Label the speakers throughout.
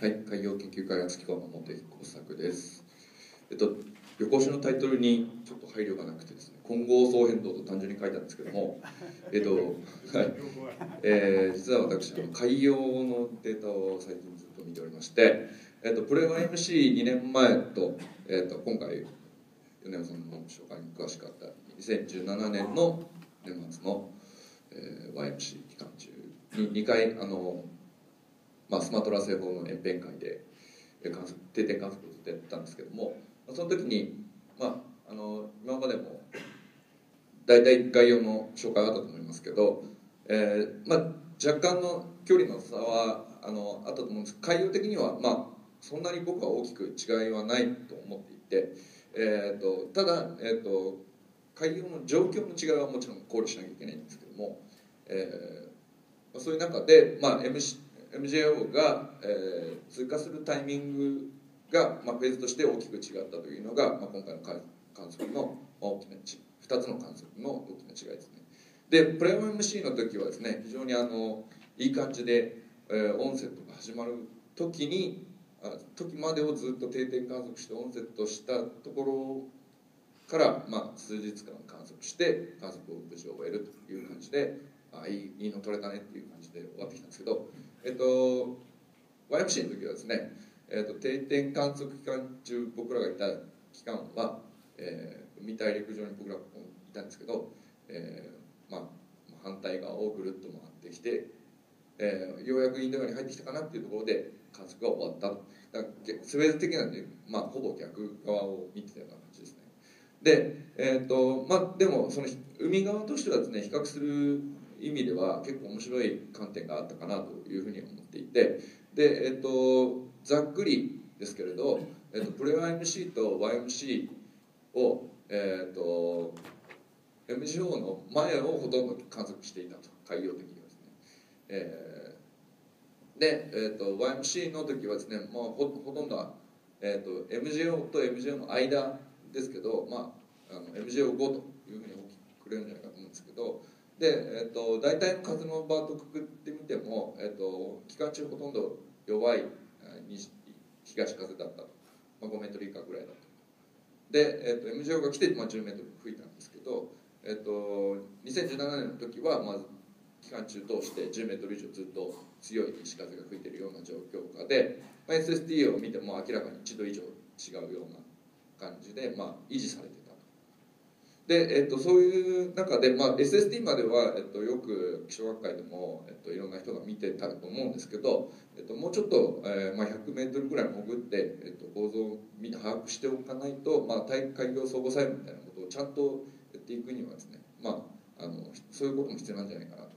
Speaker 1: はい、海洋研究開発機構の本彦作です。えっと、旅行誌のタイトルにちょっと配慮がなくてですね、混合総変動と単純に書いたんですけども、えっと、はい、えー実は私、あの海洋のデータを最近ずっと見ておりまして、えっと、プレ 1MC2 年前と、えっと、今回、米山さんの紹介に詳しかった2017年の年末の、えー YMC 期間中に2回、あの、まあ、スマトラ製法の演編会で定点観測をずっとやってたんですけどもまあその時に、まあ、あの今までも大体概要の紹介があったと思いますけど、えーまあ、若干の距離の差はあのあったと思うんです。海洋的には、まあ、そんなに僕は大きく違いはないと思っていて、えー、とただ、えー、と海洋の状況の違いはもちろん考慮しなきゃいけないんですけども、えーまあそういう中で、まあ、MC MJO が、えー通過するタイミングが、まあ、フェーズとして大きく違ったというのが、まあ、今回の観測の大きな2つの観測の大きな違いですね。でプレイム MC の時はですね非常にあのいい感じで、えーオンセットが始まる時にあ時までをずっと定点観測してオンセットしたところから、まあ、数日間観測して観測を無事終えるという感じであいいいいの取れたねっていう感じで終わってきたんですけど、えっと、YMC の時はですね、えっと、定点観測期間中僕らがいた期間は、えー海大陸上に僕らもいたんですけど、えーまあ、反対側をぐるっと回ってきて、えーようやくインド洋に入ってきたかなっていうところで観測が終わった。スウェーズ的なんで、まあ、ほぼ逆側を見てたような感じですね。で,、えーとまあ、でもその海側としてはですね比較する意味では結構面白い観点があったかなというふうに思っていてで、えー、とざっくりですけれど、えー、とプレ YMC と YMC を、えー、と MGO の前をほとんど観測していたと海洋的にはですね、えーで、えー、と YMC の時はですね、まあ、ほほとんどは、えー、と MGO と MGO の間ですけど、まあ、あの MGO5 というふうに大きくくれるんじゃないかと思うんですけどで、えー、と大体の数の場とくくってみても、えー、と期間中ほとんど弱い西東風だったと、まあ、5メートル以下ぐらいだったで、えー、と MGO が来て、まあ、10メートル吹いたんですけど、えー、と2017年の時はまず期間中通して10メートル以上ずっと強い西風が吹いているような状況下で、まあ、SST を見ても明らかに1度以上違うような感じで、まあ、維持されてで、えっと、そういう中で、まあ、SST までは、えっと、よく気象学会でも、えっと、いろんな人が見てたと思うんですけど、えっと、もうちょっと、えーまあ、100メートルぐらい潜って、えっと、構造を把握しておかないと、まあ、大海洋相互作用みたいなことをちゃんとやっていくにはですね、まあ、あのそういうことも必要なんじゃないかなと。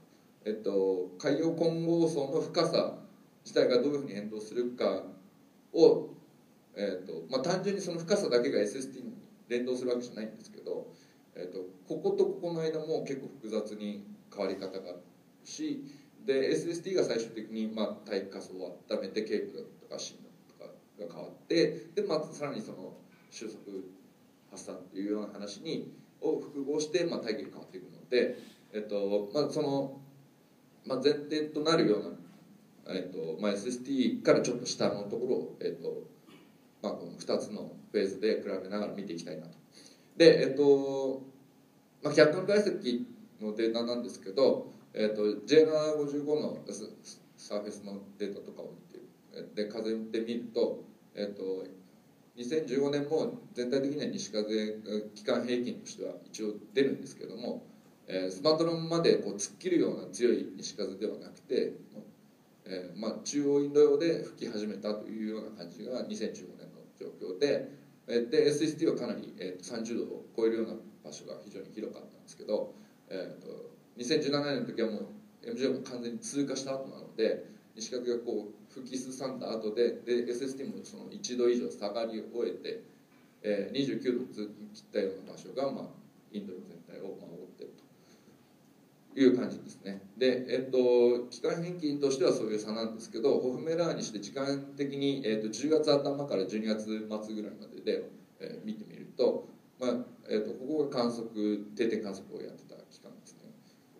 Speaker 1: えっと、海洋混合層の深さ自体がどういうふうに変動するかを、えっとまあ、単純にその深さだけが SST に連動するわけじゃないんですけど、えっと、こことここの間も結構複雑に変わり方があるしで SST が最終的に、まあ、大気下層を温めてケープだとか芯だとかが変わってで、まあ、さらにその収束発散っていうような話にを複合して、まあ、大気が変わっていくので、えっとまあ、そのまあ、前提となるような、えっとまあ、SST からちょっと下のところを、えっとまあ、この2つのフェーズで比べながら見ていきたいなと。で、えっとまあ、客観解析のデータなんですけど、えっと、J755 のサーフェスのデータとかを見てで風で見ると、えっと、2015年も全体的には西風期間平均としては一応出るんですけどもえースマトロンまでこう突っ切るような強い西風ではなくて、えーまあ、中央インド洋で吹き始めたというような感じが2015年の状況でで SST はかなり、えーと30度を超えるような場所が非常に広かったんですけど、えー、と2017年の時はもう MJ が完全に通過した後なので西風がこう吹きすさんだ後でで SST もその1度以上下がり終えて、えー29度ずっと切ったような場所が、まあ、インド洋全体をまあ覆ってるという感じですね。で、えっと期間平均としてはそういう差なんですけどホフメラーにして時間的に、えっと10月頭から12月末ぐらいまでで、えー見てみると、まあえっとここが観測定点観測をやってた期間ですね。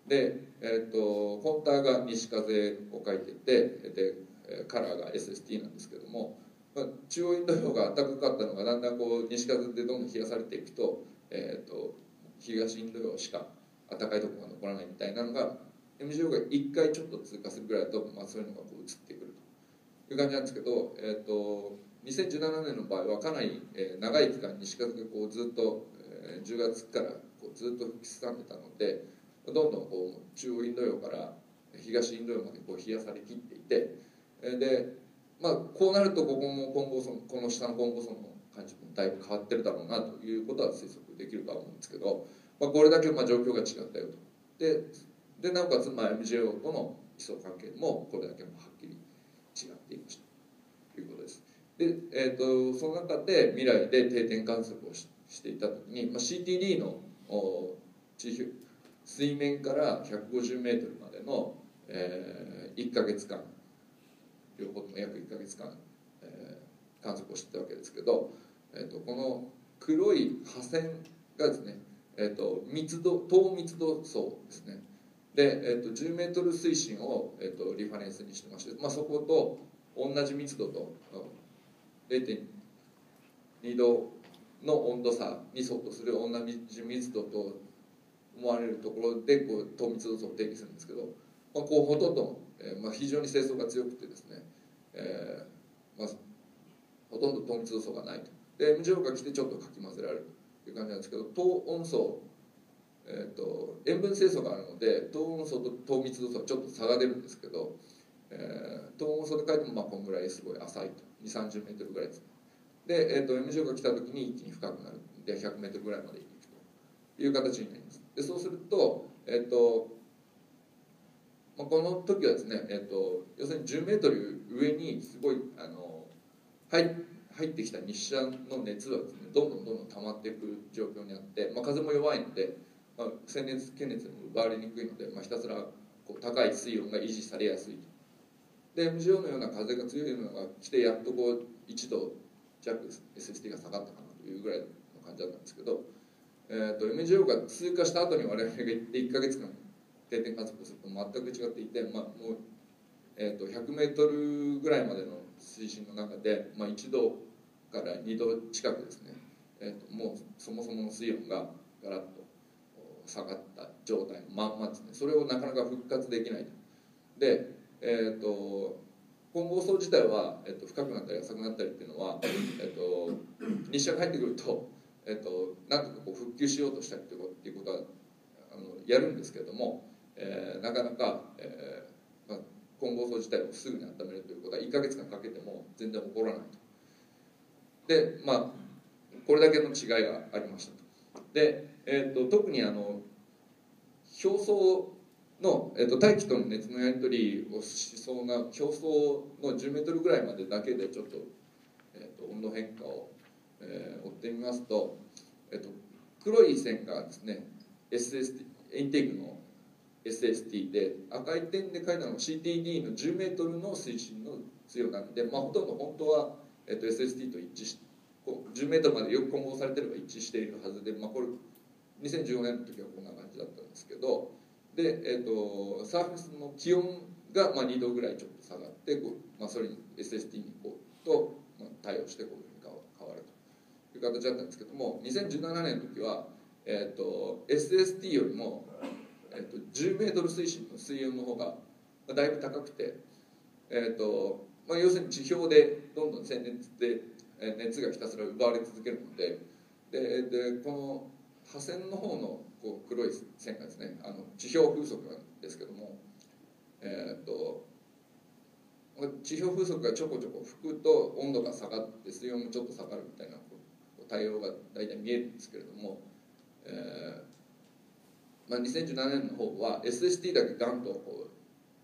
Speaker 1: で、えっとフォンターが西風を書いててで、カラーが SST なんですけども、まあ、中央インド洋が暖かかったのがだんだんこう西風でどんどん冷やされていくと,、えーと、東インド洋しか暖かいところが残らないみたいなのが MGO が1回ちょっと通過するぐらいだと、まあ、そういうのがこう移ってくるという感じなんですけど、えーと、2017年の場合はかなり、えー、長い期間西風がこうずっと、えー、10月からこうずっと吹きすさんでたのでどんどんこう中央インド洋から東インド洋までこう冷やされきっていてで、まあ、こうなるとここも今後そのこの下の今後その感じもだいぶ変わってるだろうなということは推測できるとは思うんですけど、まあ、これだけまあ状況が違ったよと。ででなおかつまあ MJO との位相関係もこれだけもはっきり違っていました。で、えーと、その中で未来で定点観測をししていた時に、まあ、CTD の地表水面から150メートルまでの、えー、1か月間両方とも約1か月間、えー、観測をしてたわけですけど、えーと、この黒い破線がですね、えーと、密度等密度層ですね。で、えーと、10メートル水深を、えー、とリファレンスにしてまして、まあ、そこと同じ密度と0.2度の温度差に相当する同じ密度と思われるところでこう糖密度層を定義するんですけど、まあ、こうほとんど、えーまあ、非常に清掃が強くてですね、えーまあ、ほとんど糖密度層がないと。で M 乗が来てちょっとかき混ぜられるという感じなんですけど糖温層、えーと、塩分清掃があるので糖温層と糖密度層はちょっと差が出るんですけど、えー、糖温層で書いてもまあこんぐらいすごい浅いと2 3 0メートルぐらいです。ねで、えーと、M 乗が来た時に一気に深くなるで100メートルぐらいまで行くという形になります。でそうすると,、えーとまあ、この時はですね、えーと、要するに10メートル上にすごいあの入入ってきた日射の熱はですねどんどんどんどん溜まっていく状況にあって、まあ、風も弱いので、まあ、鮮熱検熱も奪われにくいので、まあ、ひたすらこう高い水温が維持されやすいと。で MGO のような風が強いのが来てやっとこう1度弱 SST が下がったかなというぐらいの感じだったんですけどえーと、MGO が通過した後に我々が行って1か月間定点観測すると全く違っていて、まあもうえーと、100メートルぐらいまでの水深の中で、まあ、1度から2度近くですね、えーと、もうそもそもの水温がガラッと下がった状態のまんまですねそれをなかなか復活できない。で、えー、と混合層自体は、えー、と深くなったり浅くなったりっていうのは、えー、と日射が入ってくるとえっと、なんとかこう復旧しようとしたりっていうことはあのやるんですけれども、えー、なかなか、えーまあ、混合層自体をすぐに温めるということは1か月間かけても全然起こらないと。でまあこれだけの違いがありましたと。で、えーと、特にあの表層の、えーと、大気との熱のやり取りをしそうな表層の10メートルぐらいまでだけでちょっと,、えーと温度変化をえー、追ってみますと、えっと、黒い線がですね SST エンテークの SST で赤い点で書いたのが CTD の 10m の水深の強なんで、まあ、ほとんど本当は、えっと、SST と一致しこう 10m までよく混合されてれば一致しているはずで、まあ、これ2015年の時はこんな感じだったんですけどで、えっと、サーフェスの気温がまあ2度ぐらいちょっと下がってこう、まあ、それに SST にこうと、まあ、対応してこういういう形だったんですけども2017年の時は、えーと、SST よりも、えーと、10メートル水深の水温の方がだいぶ高くて、えーとまあ、要するに地表でどんどん鮮熱で熱がひたすら奪われ続けるのでででこの破線の方のこう黒い線がですねあの地表風速なんですけどもえっ、と地表風速がちょこちょこ吹くと温度が下がって水温もちょっと下がるみたいな対応が大体見えるんですけれども、えーまあ、2017年の方は SST だけガンとこ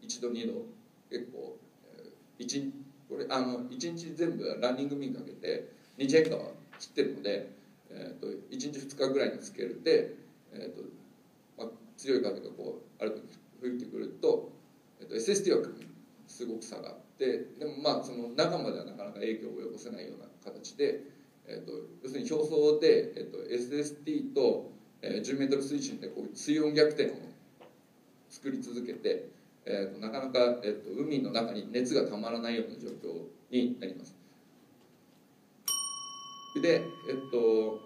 Speaker 1: う1度2度結構、えー、1, これあの1日全部ランニングミンかけて日変化は切ってるので、えーと、1日2日ぐらいのスケールで、えーとまあ、強い風がこうある時吹いてくると,、えーと、SST はすごく下がってでもまあその中まではなかなか影響を及ぼせないような形で。えーと、要するに表層で、えーと、SST と、えー、10m 水深でこう水温逆転を作り続けて、えーと、なかなか、えーと、海の中に熱がたまらないような状況になりますでえっ、と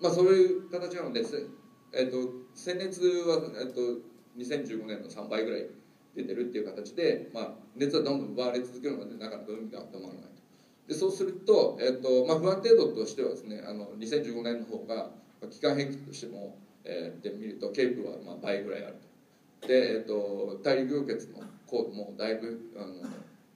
Speaker 1: まあそういう形なのです、えーと、鮮熱は、えー、と2015年の3倍ぐらい出てるっていう形で、まあ、熱はどんどん奪われ続けるのでなかなか海が温まらないと。でそうすると,、えーとまあ、不安程度としてはですねあの2015年の方が気管壁としても、えー、で見るとケープはまあ倍ぐらいあると。で、えーと、大陸溶血の高度もだいぶあの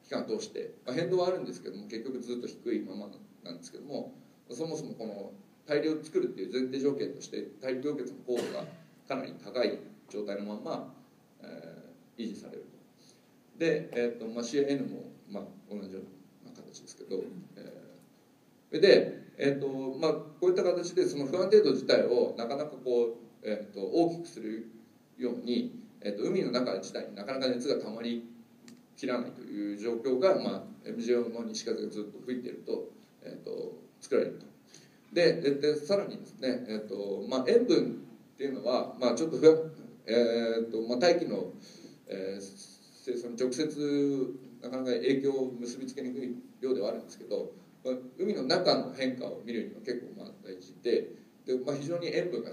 Speaker 1: 期間通して、まあ、変動はあるんですけども結局ずっと低いままなんですけどもそもそもこの大量を作るっていう前提条件として大陸溶血の高度がかなり高い状態のまま、えー、維持されるとで、えーとまあ、CAN も、まあ、同じような形ですけど、えー、で、えーとまあ、こういった形でその不安定度自体をなかなかこう、えーと、大きくするように、えーと、海の中自体になかなか熱がたまりきらないという状況が、まあ、MGO の西風がずっと吹いていると,、えー、と作られると。でででさらにですね、えーとまあ、塩分っていうのは、まあ、ちょっと、えーとまあ、大気の、えー生に直接なかなか影響を結びつけにくいようではあるんですけど、まあ、海の中の変化を見るには結構まあ大事でで、まあ、非常に塩分が、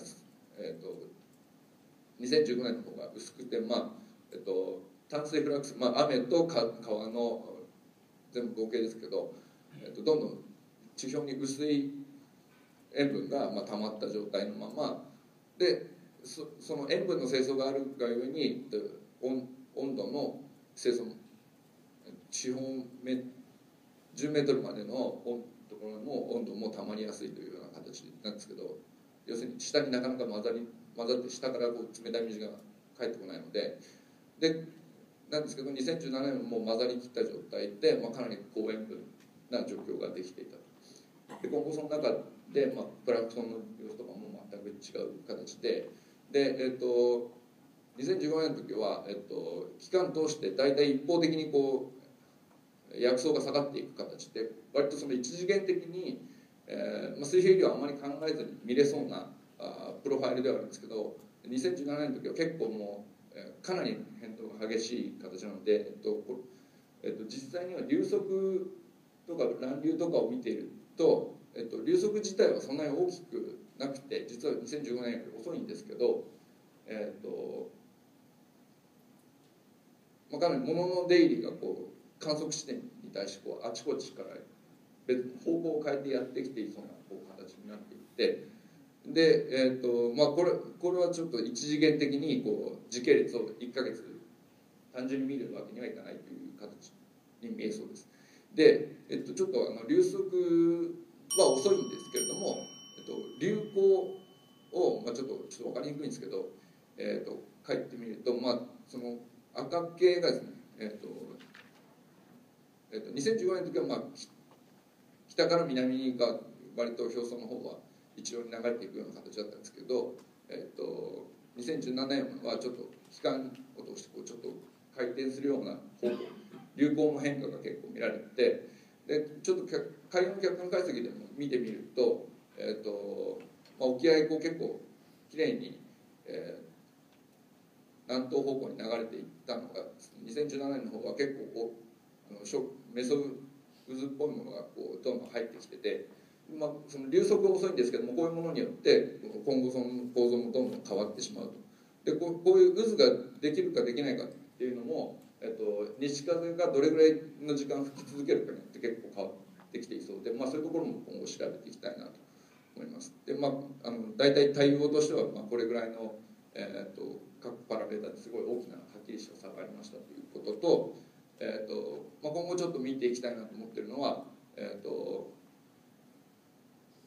Speaker 1: えーと、2015年の方が薄くて、まあえーと、炭水フラックス、まあ、雨と川の全部合計ですけど、えーと、どんどん地表に薄い塩分がまあ溜まった状態のままでそその塩分の清掃があるがゆえに温温度の生存地方メ10メートルまでのところの温度もたまりやすいというような形なんですけど要するに下になかなか混ざり混ざって下からこう冷たい水が返ってこないのででなんですけど2017年も混ざりきった状態で、まあ、かなり高塩分な状況ができていたで今後その中で、まあ、プランクトンの様子とかも全く違う形で。で、えっ、と2015年の時は、えっと、期間通して大体一方的にこう薬草が下がっていく形で割とその一次元的に、えーまあ、水平量はあまり考えずに見れそうなあプロファイルではあるんですけど2017年の時は結構もう、えー、かなり変動が激しい形なので、えっとえっと、実際には流速とか乱流とかを見ていると、えっと、流速自体はそんなに大きくなくて実は2015年より遅いんですけど、えっとまあ、かなり物の出入りがこう観測地点に対してこうあちこちから別方向を変えてやってきていそうなこう形になっていてで、えーとまあ、これこれはちょっと一次元的にこう時系列を1か月単純に見るわけにはいかないという形に見えそうです。で、えっと、ちょっとあの流速は遅いんですけれども、えっと、流行を、まあ、ちょっとちょっと分かりにくいんですけど、えっと、書いてみると、まあ、その赤系がですね、えーとえーと、2015年の時は、まあ、北から南が割と表層の方は一様に流れていくような形だったんですけど、えーと、2017年はちょっと期間を通してこうちょっと回転するような方向流行の変化が結構見られてでちょっと海洋客観解析でも見てみると,、えーとまあ、沖合こう結構きれいに、えー、南東方向に流れていったのが2017年の方は結構こうあのメソ渦っぽいものがこうどんどん入ってきてて、まあ、その流速が遅いんですけどもこういうものによって今後その構造もどんどん変わってしまうと。でこうこういう渦ができるかできないかっていうのも、えっと、西風がどれぐらいの時間吹き続けるかによって結構変わってきていそうで、まあ、そういうところも今後調べていきたいなと思います。でまああの大体対応としては、まあ、これぐらいの、えっと各パラメータですごい大きなはっきりした差がありましたということと,、えーとまあ、今後ちょっと見ていきたいなと思ってるのは、えーと、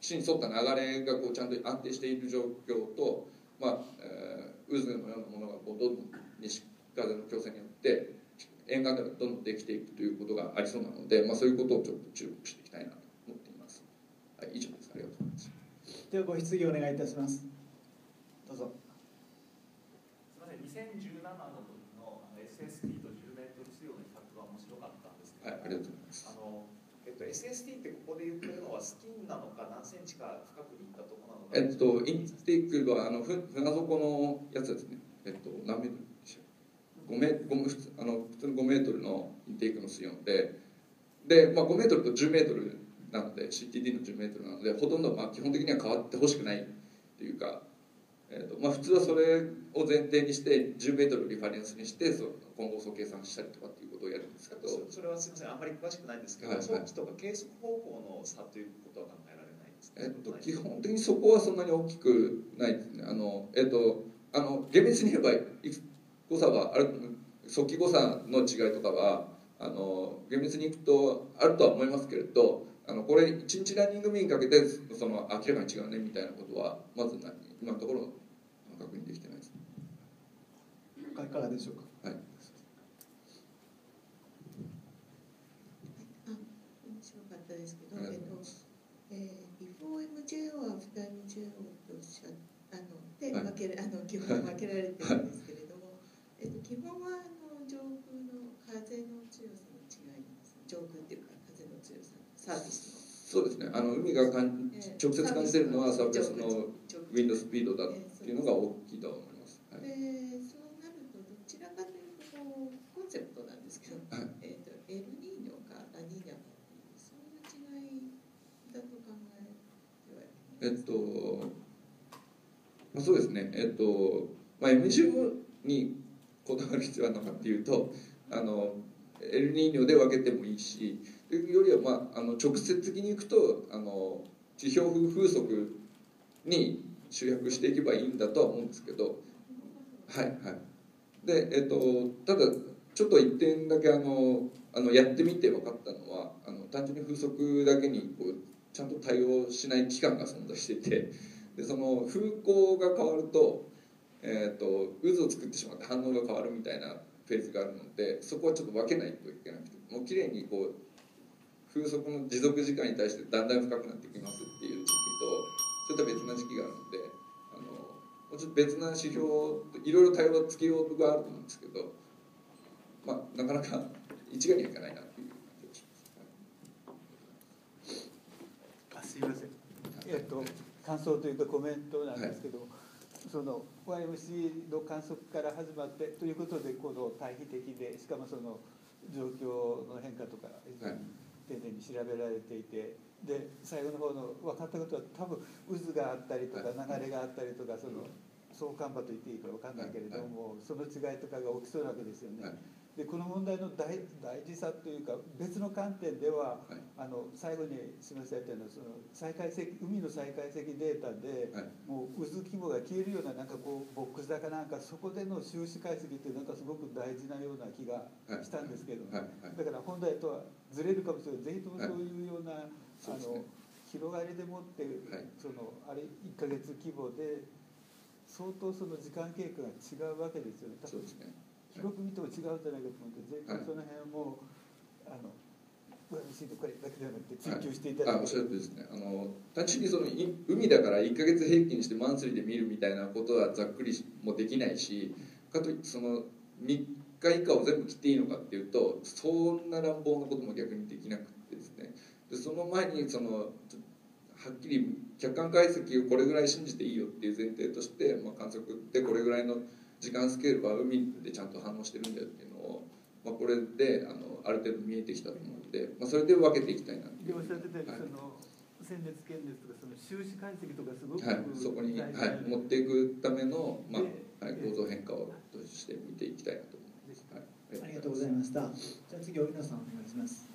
Speaker 1: 岸に沿った流れがこうちゃんと安定している状況と、まあえー、渦のようなものがこうどんどん西風の強制によって沿岸ではどんどんできていくということがありそうなので、まあ、そういうことをちょっと注目していきたいなと思っています。はい、以上です。ありがとうございます。
Speaker 2: ではご質疑お願いいたします。どうぞ。
Speaker 3: 2017の時の SST と10メートル水温の比較が面白かったんですけど、
Speaker 1: はい、ありがとうございます
Speaker 3: あの、えっと、SST ってここで言ってるのはスキンなのか何センチか深くにいったところなのか
Speaker 1: えっとインティックはあの船底のやつですねえっと何メートル？5メ5普通あの普通の5メートルのインテークの水温で。で、まあ、5メートルと10メートルなので CTD の10メートルなのでほとんどまあ基本的には変わってほしくないっていうか、えーとまあ、普通はそれを前提にして10メートルリファレンスにしてその今後素計算したりとかっていうことをやるんですけど。
Speaker 3: そそれはすみませんあんまり詳しくないんですけど、
Speaker 1: はいはい。
Speaker 3: 早期とか計測方法の差ということは考えられないですか？
Speaker 1: えっと、基本的にそこはそんなに大きくないですね。あのえっとあの厳密に言えば誤差はある速記誤差の違いとかはあの厳密にいくとあるとは思いますけれどあのこれ1日ランニング日にかけてその明らかに違うねみたいなことはまず今のところ確認できてないです。
Speaker 2: いかがでしょうか。
Speaker 1: はい。
Speaker 4: あ面白かったですけど、えっとえー、ビフォー MJO はアフター MJO とおっしゃあので
Speaker 1: はい。
Speaker 4: 分けるあの基本分けられてるんですえっと基本はあの上空の風の強さの違いです。上空っていうか風の強さサービス
Speaker 1: そうですね。あの海がかん
Speaker 4: の、えー
Speaker 1: 直接感じてるのはサーフェスのウィンドスピードだっていうのが大きいとは思います、はい
Speaker 4: でそうなるとどちらかというとこうコンセプトなんですけど、
Speaker 1: はい
Speaker 4: えっ、とエルニーニョかラニーニャかっていうそういう違いだと考えてはい
Speaker 1: えっと、まあ、そうですね、えっと、まあ、MGO にこだわる必要あるのかっていうと、あの、エルニーニョで分けてもいいし、というよりは、まあ、あの直接的にいくと、あの、地表風速に集約していけばいいんだとは思うんですけど、はいはい。で、えっと、ただ、ちょっと一点だけあの、あのやってみて分かったのは、あの単純に風速だけにこうちゃんと対応しない期間が存在していてでその風向が変わると,、えー、と渦を作ってしまって反応が変わるみたいなフェーズがあるのでそこはちょっと分けないといけなくてもう綺麗にこう風速の持続時間に対してだんだん深くなってきますっていう時期とそれとは別な時期があるのであのもうちょっと別な指標いろいろ対応つけようがあると思うんですけど、まあ、なかなか一概にはいかないなっていう感じがします。
Speaker 5: あすいません。えっと感想というかコメントなんですけど、その YMC の観測から始まってということでこの対比的でしかもその状況の変化とか非常に丁寧に調べられていて。で最後の方の分かったことは多分渦があったりとか流れがあったりとかその相関波と言っていいか分かんないけれどもその違いとかが起きそうなわけですよね。
Speaker 1: はい
Speaker 5: でこの問題の大大事さというか別の観点では、
Speaker 1: はい。
Speaker 5: あの最後に示されたようなその再解析海の再解析データで、
Speaker 1: はい。
Speaker 5: もう渦規模が消えるようななんかこうボックスだかなんかそこでの収支解析ってなんかすごく大事なような気がしたんですけど、
Speaker 1: はい。はい。
Speaker 5: だから本来とはずれるかもしれない。ぜひともそういうような、あの広がりでもって、
Speaker 1: はい。
Speaker 5: そのあれ1ヶ月規模で相当その時間経過が違うわけですよね。多分
Speaker 1: そうですね
Speaker 5: 広く見ても違うんじゃないかと思ってぜひその辺も、あのだけではなくて追求していただい。て、
Speaker 1: あおっしゃるとりですね。あの単純にそのい海だから1か月平均してマンスリーで見るみたいなことはざっくりもできないしかといってその3日以下を全部切っていいのかっていうとそんな乱暴なことも逆にできなくてですね。でその前にそのはっきり客観解析をこれぐらい信じていいよっていう前提として、まあ、観測ってこれぐらいの時間スケールは海でちゃんと反応してるんだよっていうのを、まあ、これであのある程度見えてきたと思うので、まあ、それで分けていきたいなっていう。
Speaker 5: でおっしゃってたように、
Speaker 1: はい。
Speaker 5: その鮮烈検熱とかその収支解析とかすごく
Speaker 1: はい、そこに、はい持っていくための、ま
Speaker 5: で
Speaker 1: あはい、構造変化をとして見ていきたいなと思います。はい、
Speaker 2: ありがとうございました。じゃあ次荻野さんお願いします